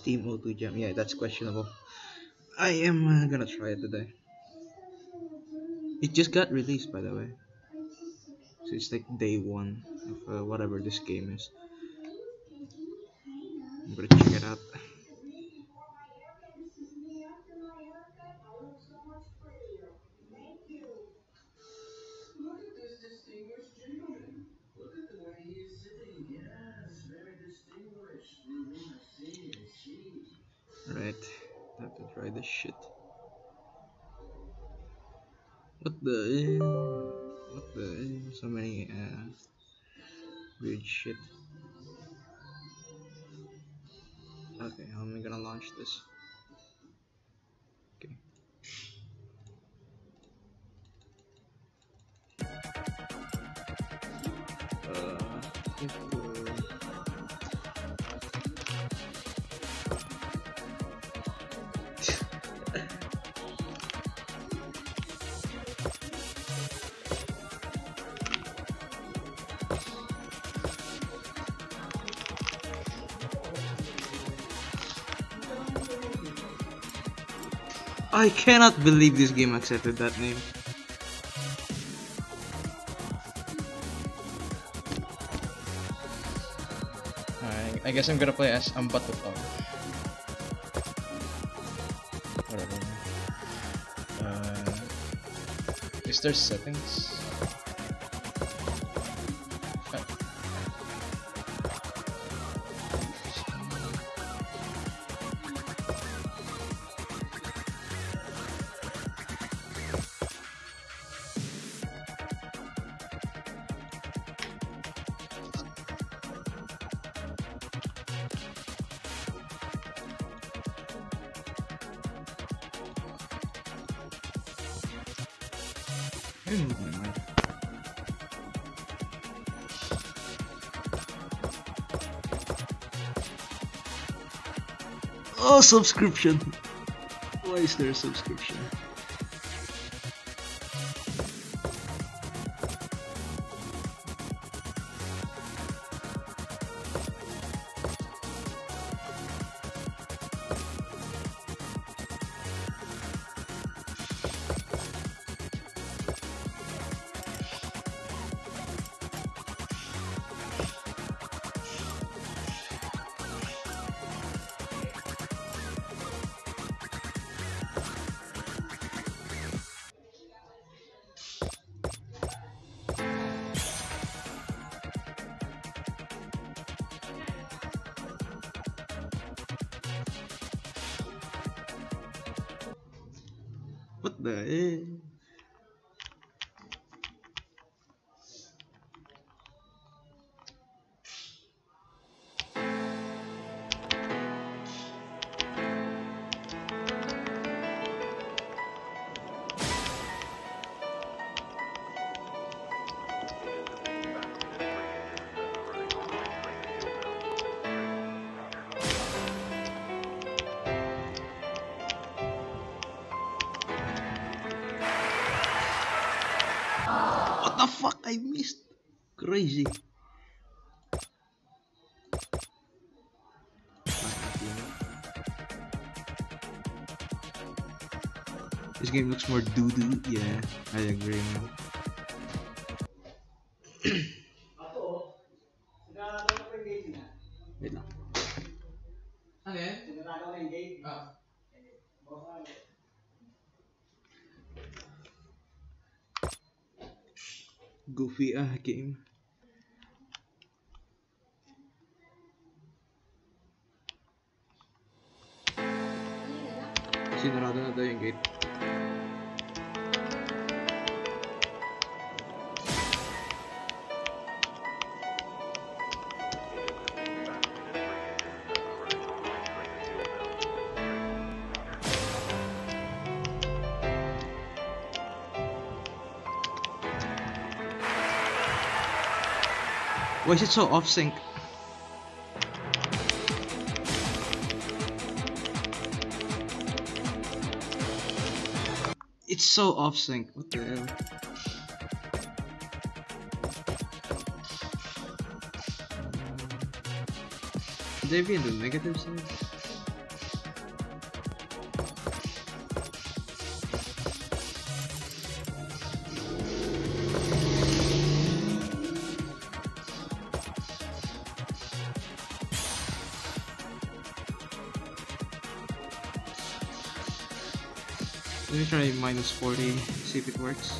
Steam O2 Jam. Yeah, that's questionable. I am uh, gonna try it today. It just got released, by the way. So it's like day one of uh, whatever this game is. I'm gonna check it out. Shit. Okay, how am I gonna launch this? I cannot believe this game accepted that name. Alright, I guess I'm gonna play as Ambatutong. Whatever. Uh, is there settings? Oh, subscription! Why is there a subscription? I missed. Crazy. This game looks more doo doo. Yeah, I agree, man. Why is it so off sync? It's so off sync. What the hell? Should they be in the negative side? Minus 40, see if it works.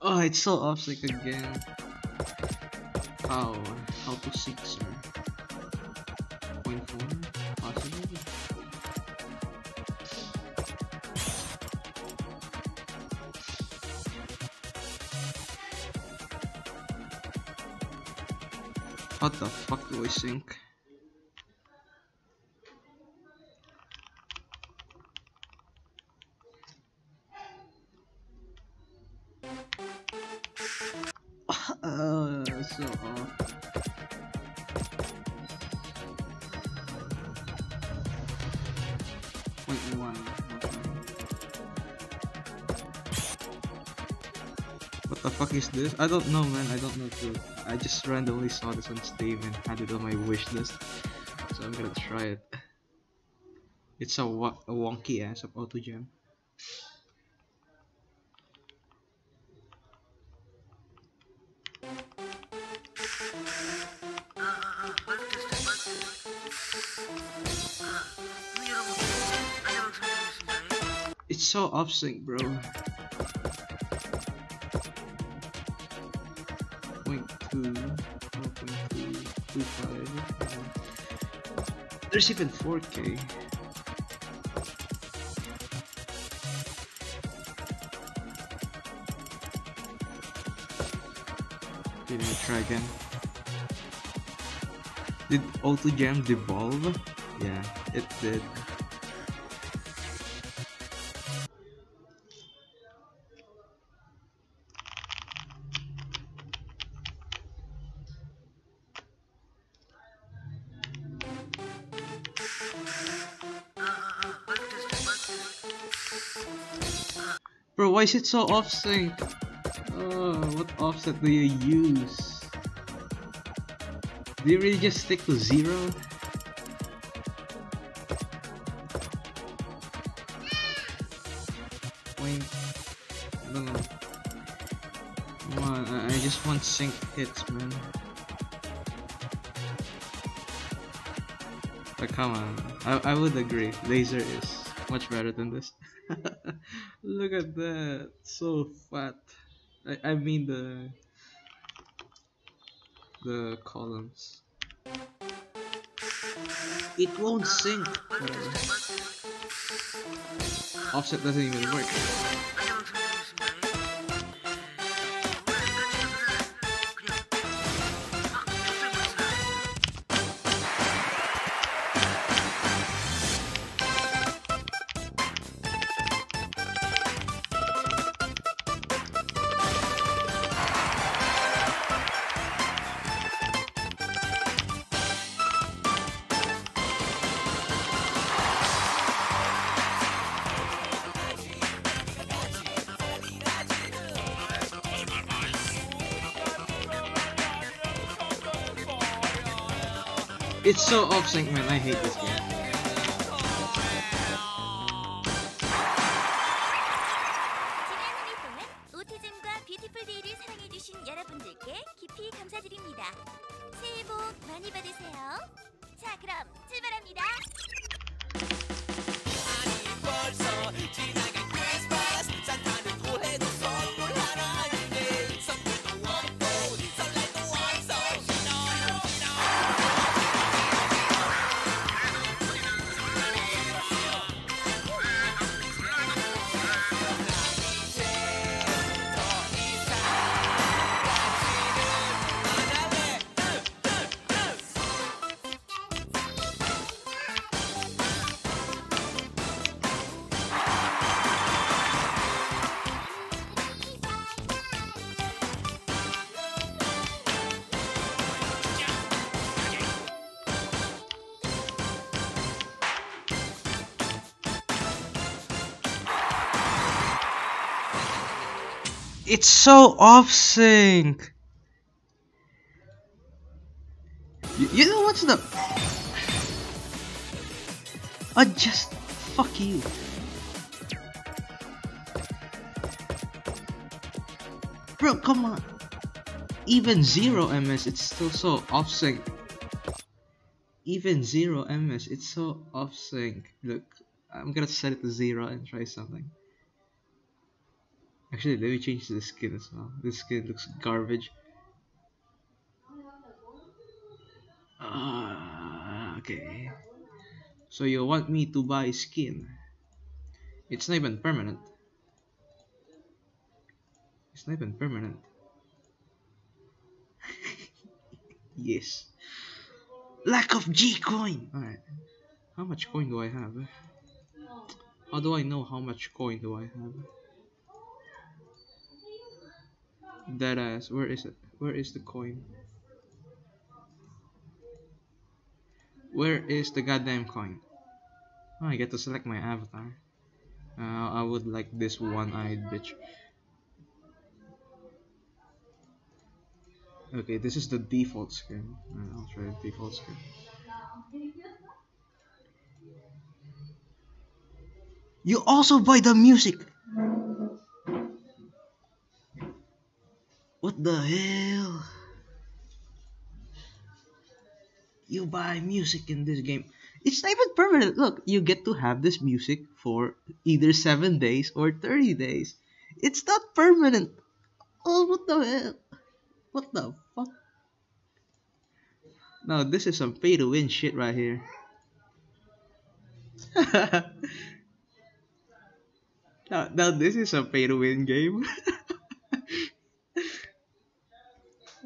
Oh, it's so off sync again. How? How to sync, sir? Point four? What the fuck do I think? Uh, so off. Point one. okay. The fuck is this? I don't know, man. I don't know too. I just randomly saw this on Steam and had it on my wish list, so I'm gonna try it. It's a, wa- a wonky ass of O2Jam. It's so off sync, bro. There's even 4K. Okay, let me try again. Did O2Jam devolve? Yeah, it did. Bro, why is it so off sync? Oh, what offset do you use? Do you really just stick to zero? Point. I. Come on, I, I just want sync hits, man. But come on, I, I would agree. Laser is much better than this. Look at that, so fat. I, I mean the the columns. It won't sink. Whatever. Offset doesn't even work. It's so off sync, man. I hate this game. It's so off sync. You, you know what's the? I just fuck you. Bro, come on. Even zero MS, it's still so off sync. Even zero MS, it's so off sync. Look, I'm gonna set it to zero and try something. Actually, let me change the skin as well. This skin looks garbage. Ah, okay. So you want me to buy skin? It's not even permanent. It's not even permanent. yes. Lack of G coin. Alright. How much coin do I have? How do I know how much coin do I have? That ass. Where is it? Where is the coin? Where is the goddamn coin? Oh, I get to select my avatar. Uh, I would like this one-eyed bitch. Okay, this is the default skin. I'll try the default skin. You also buy the music! What the hell? You buy music in this game. It's not even permanent. Look, you get to have this music for either 7 days or 30 days. It's not permanent. Oh, what the hell? What the fuck? No, this is some pay to win shit right here. now, now, this is a pay to win game.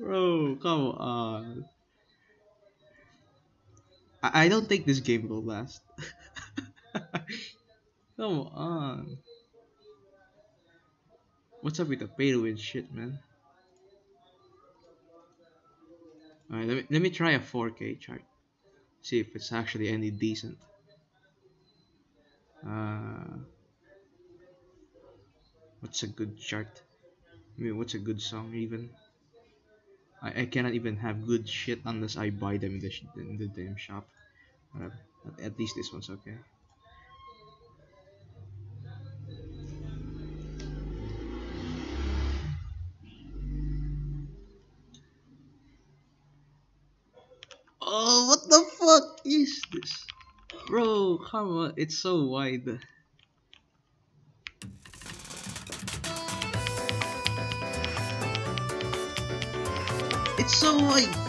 Bro, come on. I, I don't think this game will last. come on. What's up with the pay to win shit, man? Alright, let me, let me try a 4K chart. See if it's actually any decent. Uh, what's a good chart? I mean, what's a good song even? I, I cannot even have good shit unless I buy them in the, in the damn shop. Whatever. Uh, at, at least this one's okay. Oh, what the fuck is this? Bro, come on, it's so wide. It's so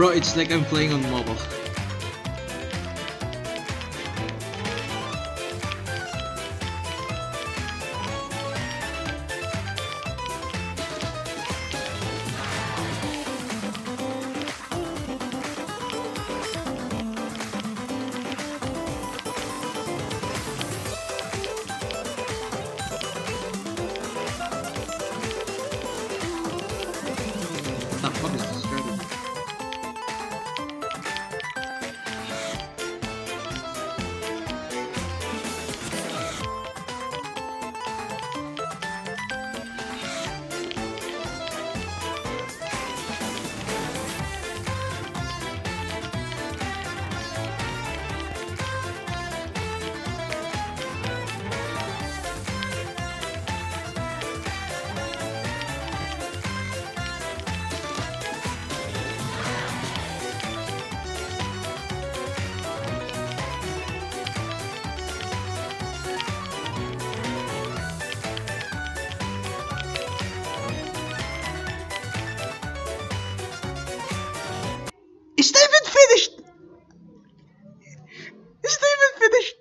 Bro, it's like I'm playing on mobile. It's not even finished! It's not even finished!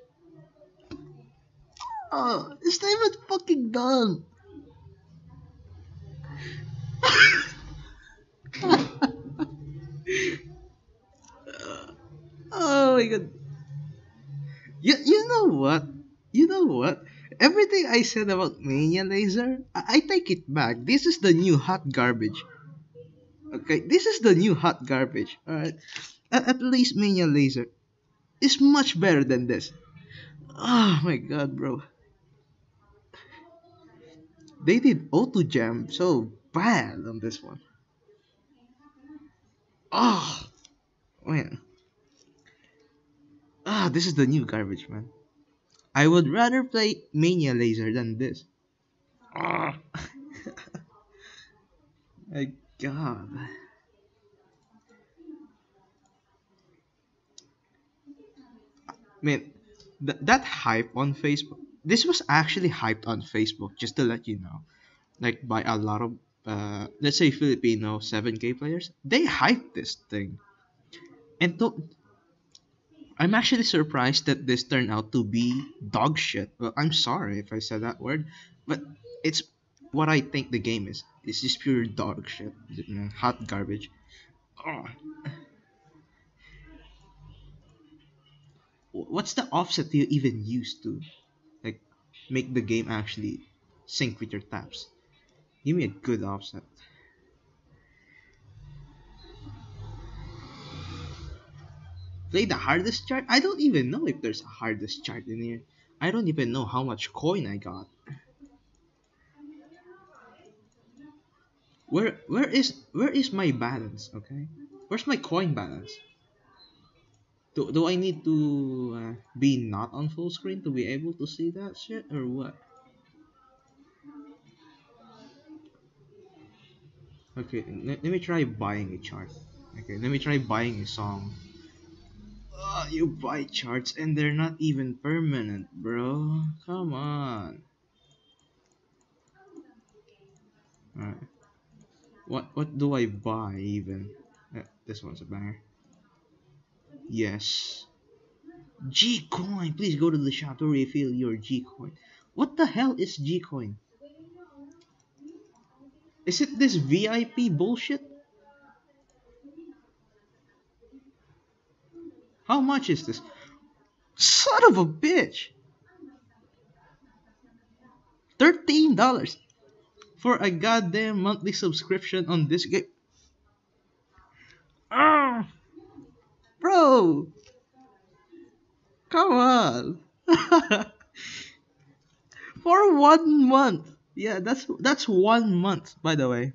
Oh, ah, it's not even fucking done! oh my god. You, you know what? You know what? Everything I said about Mania Laser, I, I take it back. This is the new hot garbage. Okay, this is the new hot garbage. Alright? At, at least Mania Laser is much better than this. Oh my god, bro. They did O2Jam so bad on this one. Oh, man. Ah, this is the new garbage, man. I would rather play Mania Laser than this. Ah. God. Man, th- that hype on Facebook. This was actually hyped on Facebook, just to let you know. Like by a lot of, uh, let's say Filipino 7K players. They hyped this thing. And to- I'm actually surprised that this turned out to be dog shit. Well, I'm sorry if I said that word, but it's what I think the game is. It's just pure dog shit, hot garbage. Oh. What's the offset you even use to, like, make the game actually sync with your taps? Give me a good offset. play the hardest chart? I don't even know if there's a hardest chart in here. I don't even know how much coin I got. Where where is where is my balance? Okay, where's my coin balance? Do, do I need to uh, be not on full screen to be able to see that shit or what? Okay, let, me try buying a chart. Okay, let me try buying a song. Uh, you buy charts and they're not even permanent, bro. Come on. Alright. What what do I buy even? Uh, this one's a banger. Yes. G coin. Please go to the shop to refill your G coin. What the hell is G coin? Is it this VIP bullshit? How much is this? Son of a bitch! $13 for a goddamn monthly subscription on this game. Ah, bro, come on. for one month. Yeah, that's that's one month, by the way.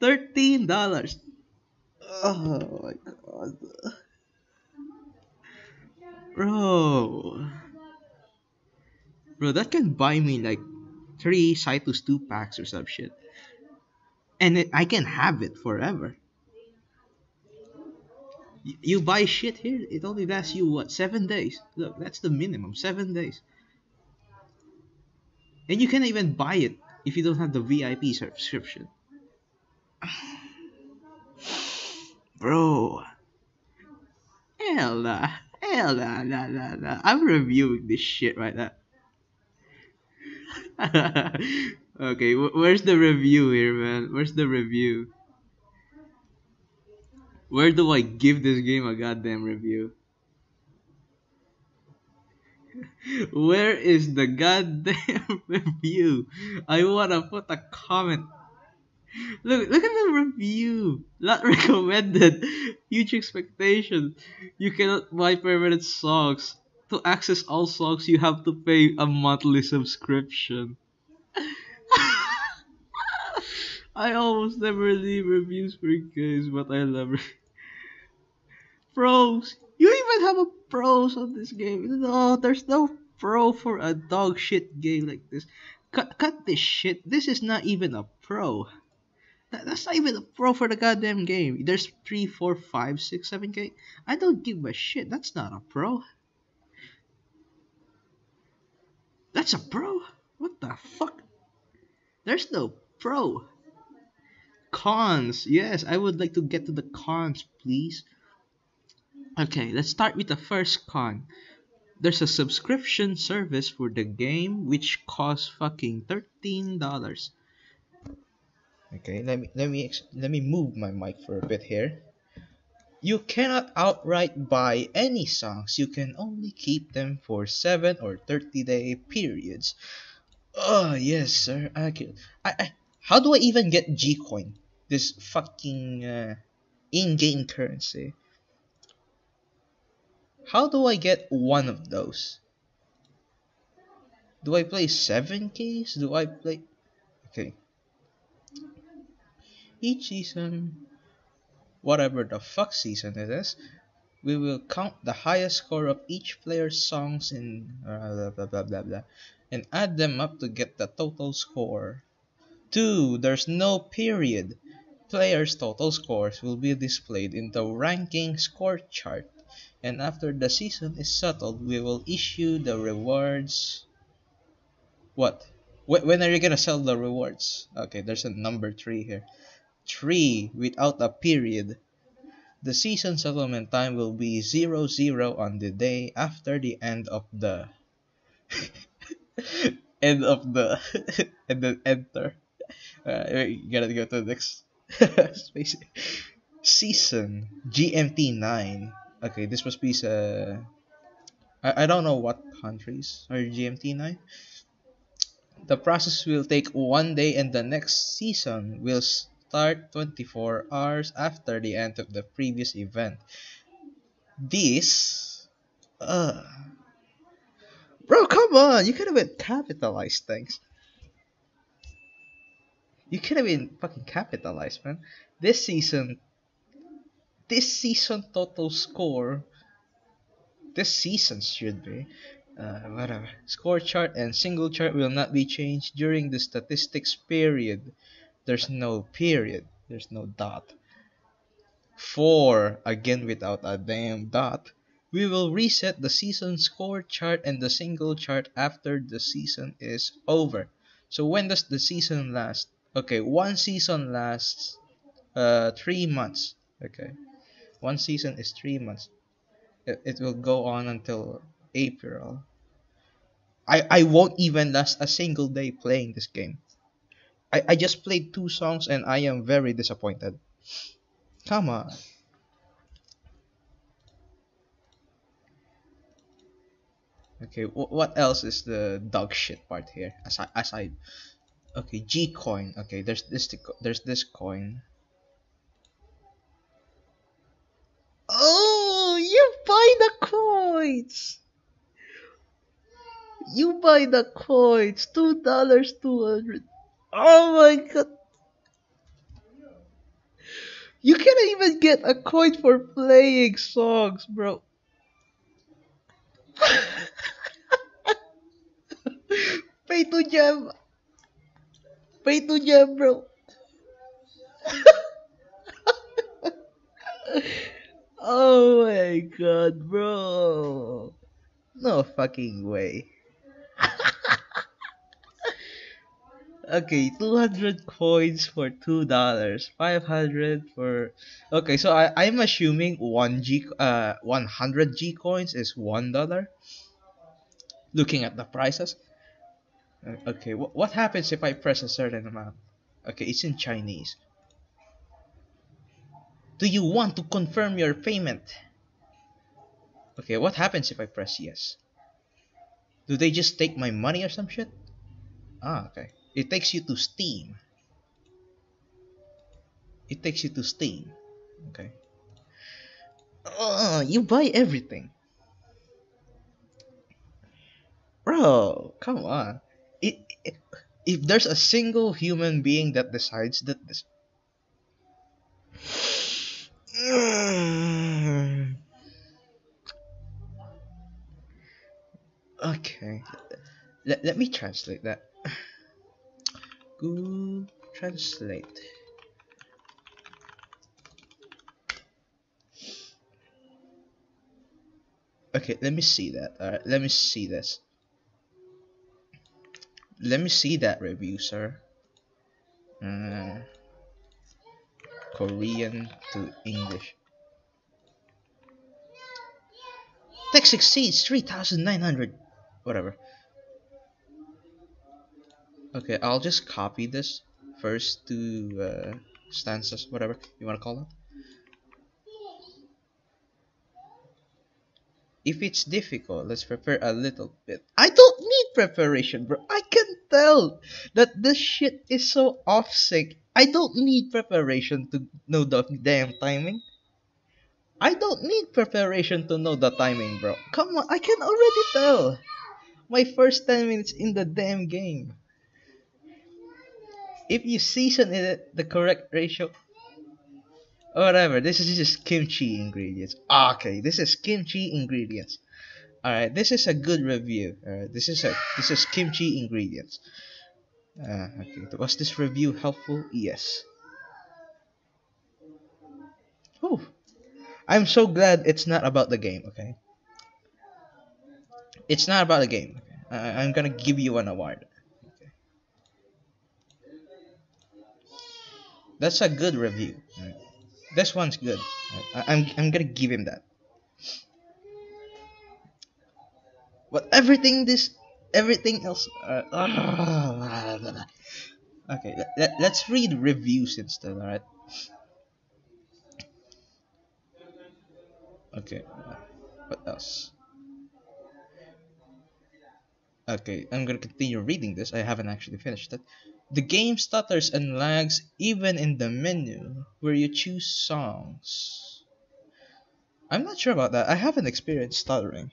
Thirteen dollars. Oh my god. Bro. Bro, that can buy me like three Cytus 2 packs or some shit. And it, I can have it forever. You buy shit here, it only lasts you what, seven days? Look, that's the minimum, seven days. And you can't even buy it if you don't have the VIP subscription. Bro. Hell nah. Hell nah, nah, nah, nah. I'm reviewing this shit right now. okay, wh- where's the review here, man? Where's the review? Where do I give this game a goddamn review? Where is the goddamn review? I wanna put a comment. Look, look at the review. Not recommended. Huge expectation. You cannot buy permanent songs. To access all songs, you have to pay a monthly subscription. I almost never leave reviews for games, but I love it. Pros. You even have a pros on this game. No, there's no pro for a dog shit game like this. Cut, cut this shit. This is not even a pro. That, that's not even a pro for the goddamn game. There's 3, 4, 5, 6, 7k. I don't give a shit. That's not a pro. That's a pro? What the fuck? There's no pro. cons. Yes, I would like to get to the cons, please. Okay, let's start with the first con. There's a subscription service for the game which costs fucking thirteen dollars. Okay, let me let me let me move my mic for a bit here. You cannot outright buy any songs. You can only keep them for seven or thirty day periods. Oh yes, sir. I can. I, I how do I even get G coin? This fucking uh, in-game currency. How do I get one of those? Do I play seven keys? Do I play? Okay. Each season, whatever the fuck season it is, we will count the highest score of each player's songs in uh, blah blah blah blah blah, and add them up to get the total score. Two, there's no period. Players' total scores will be displayed in the ranking score chart, and after the season is settled, we will issue the rewards. What? Wh- When are you gonna sell the rewards? Okay, there's a number three here. Three without a period. The season settlement time will be zero zero on the day after the end of the end of the and then enter. Uh, gotta go to the next space. Season GMT nine. Okay, this must be uh, I, I don't know what countries are GMT nine. The process will take one day, and the next season will start 24 hours after the end of the previous event. This, uh, bro, come on! You could have been capitalized things. You could have been fucking capitalized, man. This season, this season total score, this season should be, uh, whatever. Score chart and single chart will not be changed during the statistics period. There's no period. There's no dot. Four, again without a damn dot. We will reset the season score chart and the single chart after the season is over. So when does the season last? Okay, one season lasts uh three months. Okay, one season is three months. It, it will go on until April. I I won't even last a single day playing this game. I, I just played two songs and I am very disappointed. Come on. Okay, wh- what else is the dog shit part here? Aside, aside. Okay, G coin. Okay, there's this. There's this coin. Oh, you buy the coins. You buy the coins. Two dollars, two hundred. Oh my god. You can't even get a coin for playing songs, bro. Pay to jam. Pay to jam, bro. oh my god, bro. No fucking way. Okay, 200 coins for $2. 500 for Okay, so I I'm assuming 1 G uh 100 G coins is $1. Looking at the prices. Uh, Okay, wh- what happens if I press a certain amount? Okay, it's in Chinese. Do you want to confirm your payment? Okay, what happens if I press yes? Do they just take my money or some shit? Ah, okay. It takes you to Steam. It takes you to Steam. Okay. Oh, you buy everything. Bro, come on. It, it, if there's a single human being that decides that this Okay. Let, let me translate that. Google Translate. Okay, let me see that. Alright, let me see this. Let me see that review, sir. Uh, Korean to English. Text exceeds 3,900. Whatever. Okay, I'll just copy this first to uh, stanzas, whatever you want to call it. If it's difficult, let's prepare a little bit. I don't need preparation, bro. I can tell that this shit is so off sync. I don't need preparation to know the damn timing. I don't need preparation to know the timing, bro. Come on, I can already tell. My first 10 minutes in the damn game. If you season it the correct ratio, whatever. This is just kimchi ingredients. Okay, this is kimchi ingredients. All right, this is a good review. All right, this is a this is kimchi ingredients. Uh, okay, was this review helpful? Yes. Whew. I'm so glad it's not about the game. Okay. It's not about the game. Uh, I'm gonna give you an award. That's a good review. This one's good. I, I'm I'm gonna give him that. But everything this everything else. Uh, okay, let, let, let's read reviews instead. All right. Okay. What else? Okay, I'm gonna continue reading this. I haven't actually finished it. The game stutters and lags even in the menu where you choose songs. I'm not sure about that. I haven't experienced stuttering.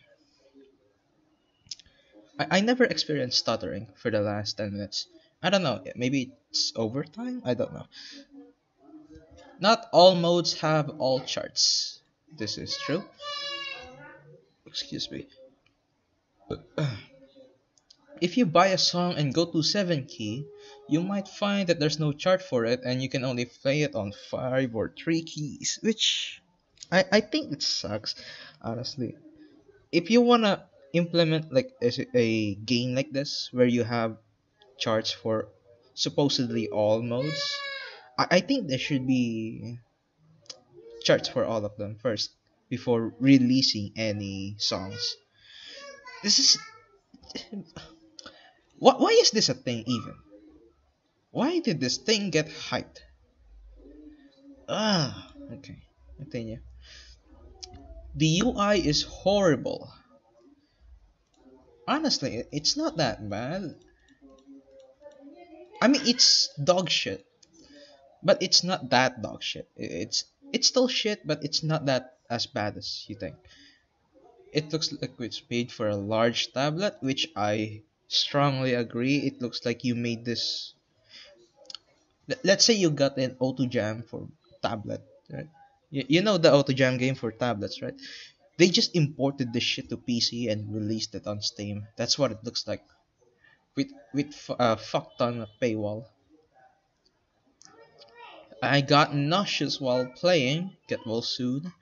I, I never experienced stuttering for the last 10 minutes. I don't know. Maybe it's overtime? I don't know. Not all modes have all charts. This is true. Excuse me. If you buy a song and go to 7 key, you might find that there's no chart for it and you can only play it on 5 or 3 keys, which I, I think it sucks, honestly. If you wanna implement like a, a game like this where you have charts for supposedly all modes, I, I think there should be charts for all of them first before releasing any songs. This is why, why is this a thing even? Why did this thing get hyped? Ah, okay. Continue. The UI is horrible. Honestly, it's not that bad. I mean, it's dog shit. But it's not that dog shit. It's it's still shit, but it's not that as bad as you think. It looks like it's made for a large tablet, which I strongly agree. It looks like you made this. Let's say you got an O2Jam for tablet, right? You, you know the O2Jam game for tablets, right? They just imported this shit to PC and released it on Steam. That's what it looks like, with with a uh, fuck ton of paywall. I got nauseous while playing. Get well soon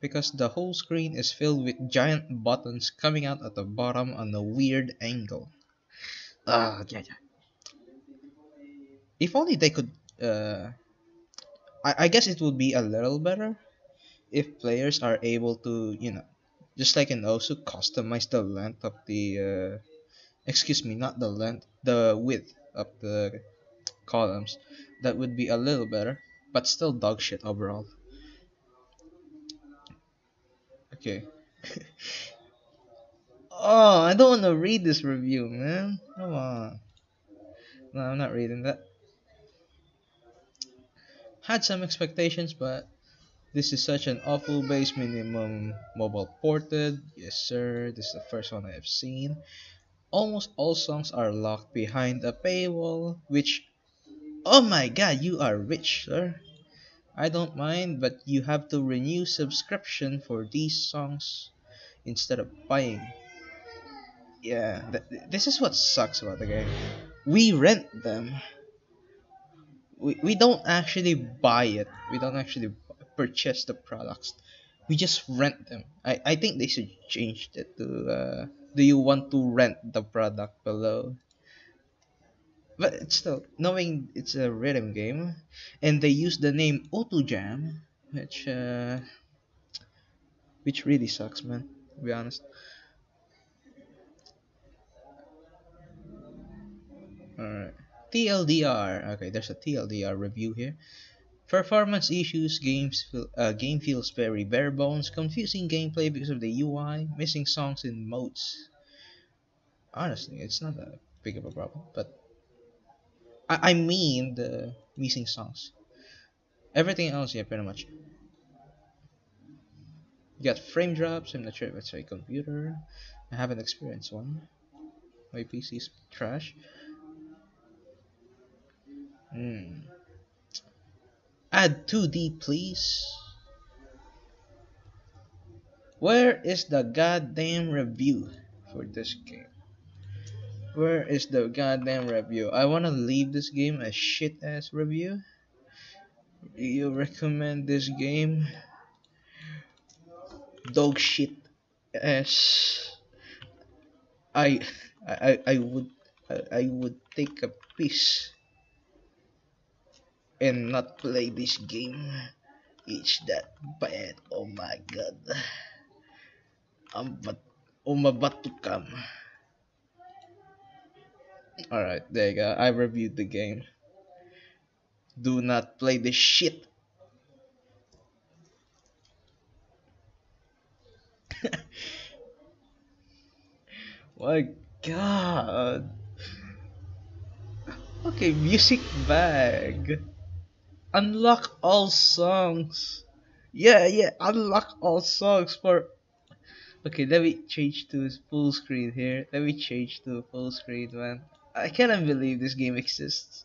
because the whole screen is filled with giant buttons coming out at the bottom on a weird angle. Uh, yeah, yeah. If only they could. Uh, I, I guess it would be a little better if players are able to, you know, just like in osu customize the length of the. Uh, excuse me, not the length, the width of the columns. That would be a little better, but still dog shit overall. Okay. Oh, I don't want to read this review, man. Come on. No, I'm not reading that. Had some expectations, but this is such an awful base minimum mobile ported. Yes, sir. This is the first one I have seen. Almost all songs are locked behind a paywall, which. Oh my god, you are rich, sir. I don't mind, but you have to renew subscription for these songs instead of buying yeah, th- this is what sucks about the game. We rent them. We, we don't actually buy it. We don't actually purchase the products. We just rent them. I, I think they should change it to uh, do you want to rent the product below? but it's still knowing it's a rhythm game, and they use the name O2Jam, which uh, which really sucks, man. To be honest. Alright. TLDR. Okay, there's a TLDR review here. Performance issues, games feel, uh, game feels very bare bones, confusing gameplay because of the UI, missing songs in modes. Honestly, it's not that big of a problem, but I, I mean the missing songs. Everything else, yeah, pretty much. You got frame drops, I'm not sure if it's a computer. I haven't experienced one. My PC is trash. Hmm. Add 2D, please. Where is the goddamn review for this game? Where is the goddamn review? I wanna leave this game a shit ass review. You recommend this game? Dog shit ass. I I I would I, I would take a piece and not play this game. It's that bad. Oh my god. I'm but I'm about to come. Alright, there you go. I reviewed the game. Do not play this shit. my god. Okay, music bag. Unlock all songs. Yeah, yeah, unlock all songs for. Okay, let me change to full screen here. Let me change to full screen, man. I cannot believe this game exists.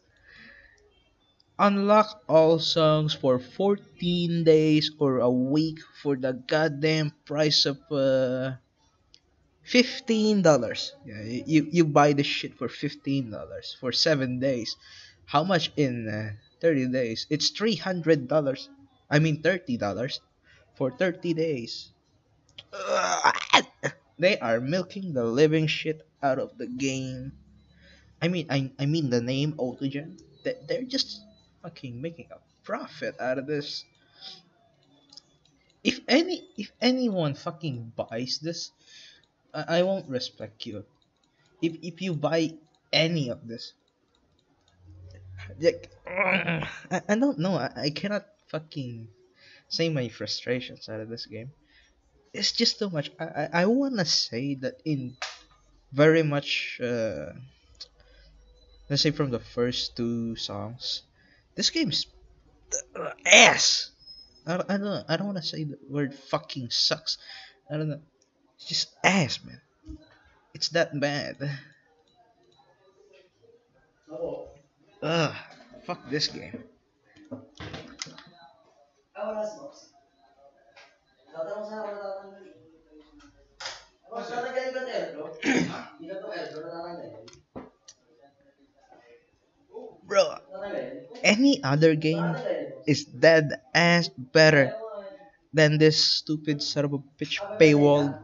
Unlock all songs for 14 days or a week for the goddamn price of uh, $15. Yeah, you, you buy the shit for $15 for 7 days. How much in uh, 30 days? It's $300. I mean $30 for 30 days. They are milking the living shit out of the game. I mean, I, I mean the name O2Jam. They, they're just fucking making a profit out of this. If any, if anyone fucking buys this, I, I won't respect you. If if you buy any of this, like, I, I don't know. I, I cannot fucking say my frustrations out of this game. It's just too much. I I, I wanna say that in very much. Uh, let's say from the first two songs, this game's ass. I, I don't I don't want to say the word fucking sucks. I don't know. It's just ass, man. It's that bad. Ugh, fuck this game. Bro, any other game is dead ass better than this stupid a bitch paywall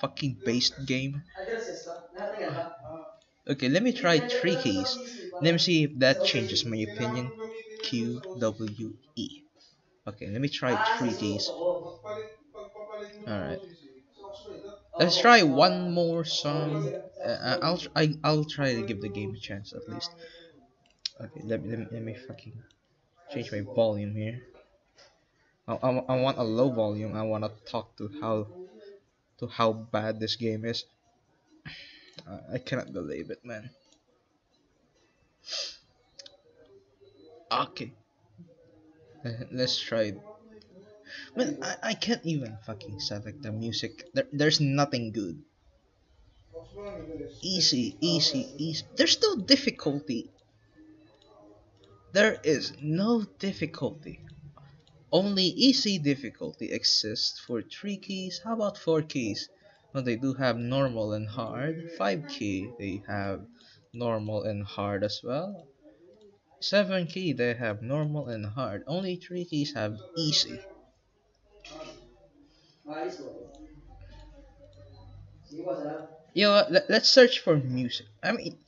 fucking based game. Okay, let me try three keys. Let me see if that changes my opinion. Q W E. Okay, let me try three keys. Alright. Let's try one more song. Uh, I'll tr- I, I'll try to give the game a chance at least. Okay, let me let me, let me fucking change my volume here. I, I, I want a low volume. I want to talk to how to how bad this game is. I cannot believe it, man. Okay. Let's try. it. Man, I, I can't even fucking select the music. There, there's nothing good. Easy, easy, easy. There's no difficulty. There is no difficulty. Only easy difficulty exists for 3 keys. How about 4 keys? Well, they do have normal and hard. 5 key, they have normal and hard as well. 7 key, they have normal and hard. Only 3 keys have easy. Yo, let, let's search for music. I mean,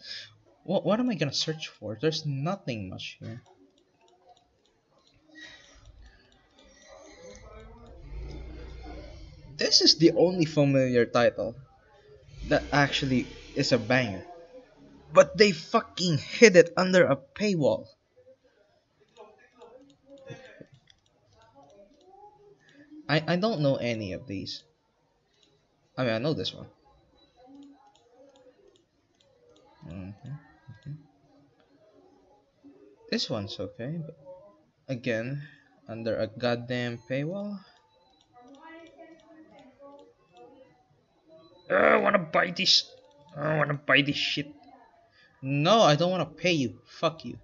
What, what am I gonna search for? There's nothing much here. This is the only familiar title that actually is a banger. But they fucking hid it under a paywall. I, I don't know any of these. I mean, I know this one. Mhm, mhm. This one's okay, but again, under a goddamn paywall. I wanna buy this. I wanna buy this shit. No, I don't wanna pay you. Fuck you.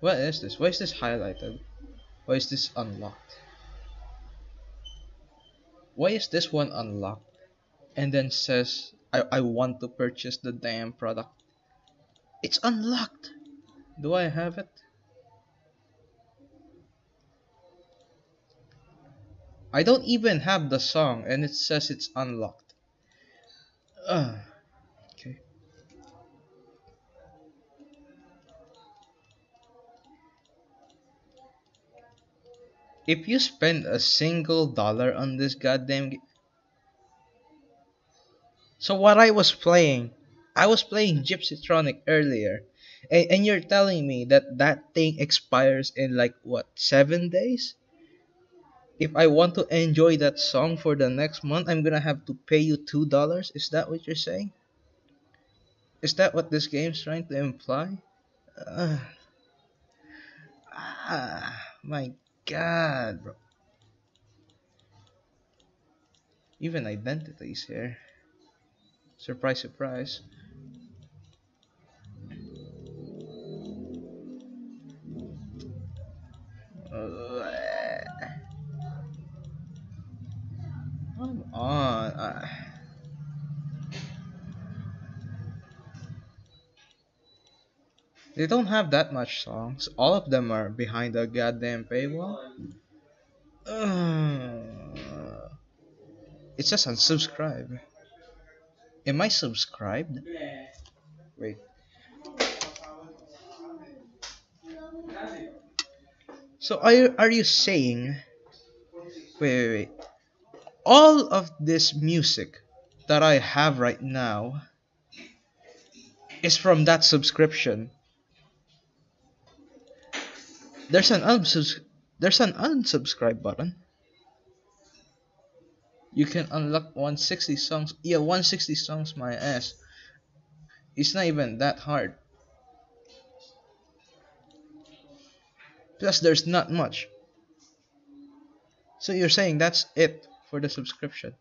What is this? Why is this highlighted? Why is this unlocked? Why is this one unlocked? And then says, I, I want to purchase the damn product. It's unlocked! Do I have it? I don't even have the song and it says it's unlocked. Ugh. Okay. If you spend a single dollar on this goddamn So what I was playing, I was playing Gypsytronic earlier. And, and you're telling me that that thing expires in like what, 7 days? If I want to enjoy that song for the next month, I'm gonna have to pay you two dollars. Is that what you're saying? Is that what this game's trying to imply? Uh, ah, my God, bro. Even identities here. Surprise, surprise. Uh, Come on. Uh, they don't have that much songs. All of them are behind a goddamn paywall. Uh, it says unsubscribe. Am I subscribed? Wait. So are you, are you saying? Wait, wait, wait all of this music that I have right now is from that subscription. There's an unsubs- there's an unsubscribe button. You can unlock 160 songs. Yeah, 160 songs my ass. It's not even that hard. Plus there's not much. So you're saying that's it for the subscription.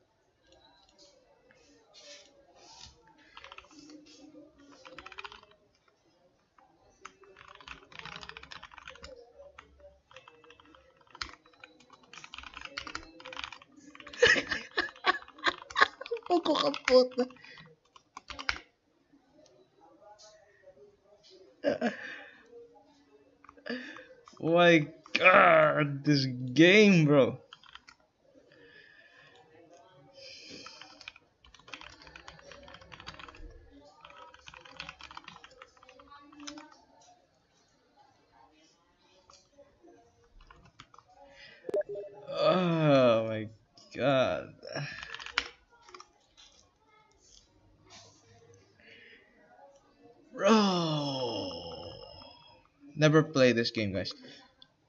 This game, guys.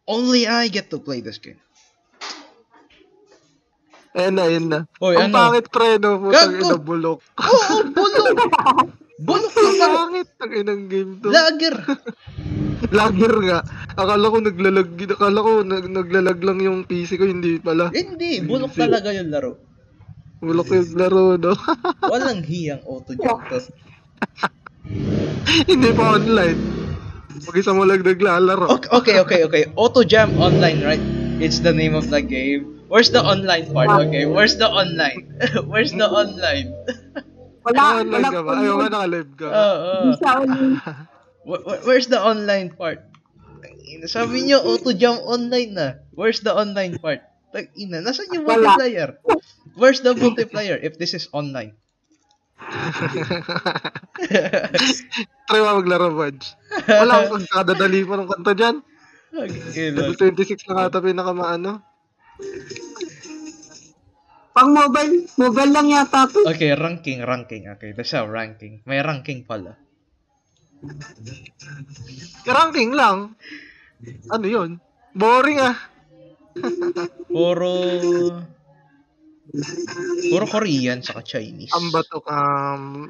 Only I get to play this game. Ayun na, ayun na. Hoy, Ang ano? pangit pre, no? Putang ina, bulok. Oo, bulok! Bulok Ang ba? pangit ang inang game to. Lager! Lager nga. Akala ko naglalag, akala ko nag, naglalag lang yung PC ko, hindi pala. Hindi, bulok talaga yung laro. Bulok yung laro, no? Walang hiyang auto jump to. hindi pa online. Mag-isa mo lang naglalaro. Okay, okay, okay, okay. Auto Jam Online, right? It's the name of the game. Where's the online part? Okay, where's the online? where's the online? Wala, Wala, ka ba? Ayaw naka-live ka. Oo. oo. Where's the online part? Sabi niyo Auto Jam Online na. Where's the online part? Tag ina, nasan yung multiplayer? Where's the multiplayer if this is online? Try mo maglaro, Budge. Wala akong kadadali pa ng kanta dyan. Level 26 na kata pinakamaano. Pang mobile, mobile lang yata to. Okay, ranking, ranking. Okay, that's how ranking. May ranking pala. Ranking lang. Ano yun? Boring ah. Puro... Puro Korean saka Chinese. Ambatokam.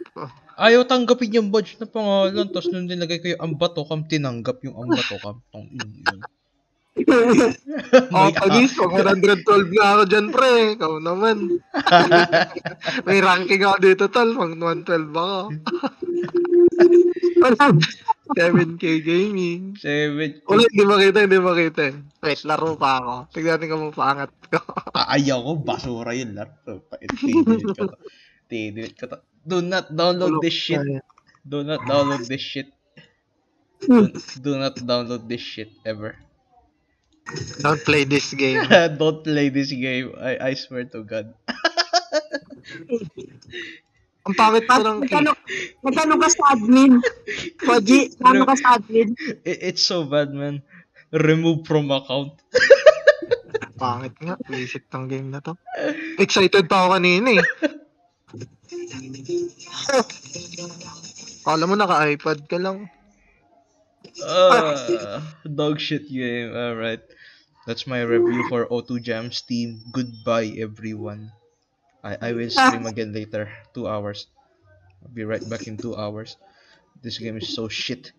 Ayaw tanggapin yung badge na pangalan. Tapos nung nilagay ko yung Ambatokam, tinanggap yung Ambatokam. Tong ina yun. Oh. Pag 112 na ako dyan, pre. Ikaw naman. May ranking ako dito, tol. Pag 112 ako. Wala. 7k gaming. Seven. Wala, hindi makita, hindi makita. Wait, laro pa ako. Tignan natin kung paangat ko. Ayaw ko, basura yun laro. Tidilit ko to. Ko to. Do not download this shit. Do not download this shit. Do, do not download this shit ever. Don't play this game. Don't play this game. I I swear to God. Ang pangit pa ng Magkano, ka sa admin? Koji, magkano ka sa admin? It, it's so bad, man. Remove from account. Pangit nga. Visit ng game na to. Excited pa ako kanina eh. Kala mo naka-iPad ka lang. Uh, dog shit game. Alright. That's my review for O2 Jam Steam. Goodbye, everyone. I, I will ah. stream again later. Two hours. I'll be right back in two hours. This game is so shit.